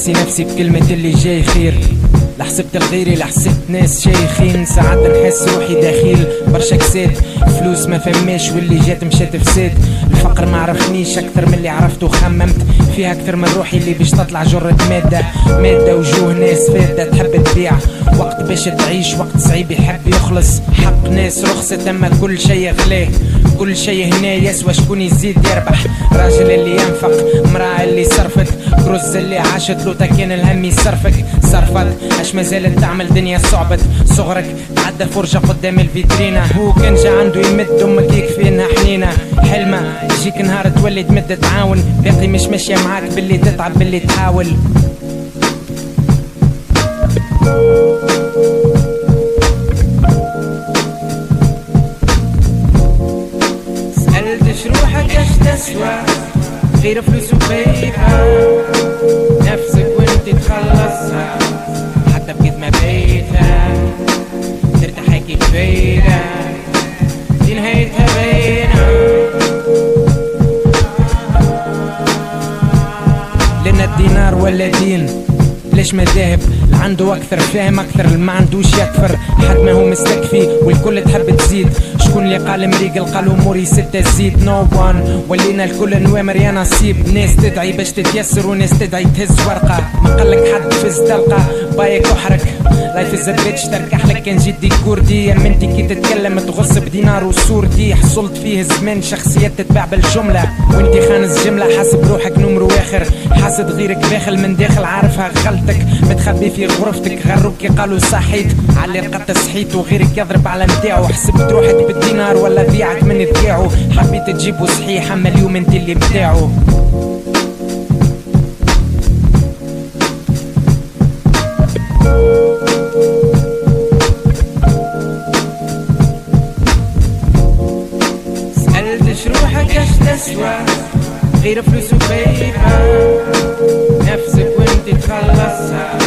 كنت مواسي نفسي بكلمة اللي جاي خير. لحسبت الغيري لحسبت ناس شيخين ساعات نحس روحي دخيل برشا كساد. فلوس ما فماش واللي جات مشات فساد. الفقر ما عرفنيش أكثر من اللي عرفته وخممت. فيها أكثر من روحي اللي باش تطلع جرة مادة. مادة وجوه ناس فادة تحب تبيع. وقت باش تعيش وقت صعيب يحب يخلص. حق ناس رخصة أما كل شي غلاه. كل شي هنا يسوى شكون يزيد يربح؟ راجل اللي ينفق مرأة اللي صرفت كروز اللي عاشت لوتا كان الهم يصرفك صرفت اش ما زالت تعمل دنيا صعبت صغرك تعدى فرجة قدام الفيترينا هو كان جا عنده يمد أمك يكفي حنينة. حلمة يجيك نهار تولي تمد تعاون باقي مش ماشية معاك باللي تتعب باللي تحاول. روحك اش تسوى؟ غير فلوس وبيعها نفسك وانت تخلصها حتى ما بيتها ترتاح هيك كفاية دي نهايتها باينة لنا الدينار ولا دين ليش مذاهب عنده أكثر فاهم أكثر ما عندوش يكفر حد ما هو مستكفي والكل تحب تزيد شكون اللي قال مريقل قال اموري ستة زيد نو no وان ولينا الكل نوامر يا نصيب ناس تدعي باش تتيسر وناس تدعي تهز ورقة. ما قالك حد فز تلقى بايك وحرك. لايف از بيتش تركح لك كان جدي كردي. يا منتي كي تتكلم تغص بدينار وسور دي حصلت فيه زمان شخصيات تتباع بالجملة. وانتي خانز جملة حاسب روحك نمرو اخر حاسد غيرك باخل من داخل عارفها غلطك. متخبي في غرفتك غروك قالوا صحيت. علي لقيت صحيت وغيرك يضرب على متاعو حسبت روحك بالدينار ولا بيعك من ذياعو حبيت تجيبه صحيح اما اليوم انت اللي متاعو soir et le plus sous paper. F c'est Quinty Calassa.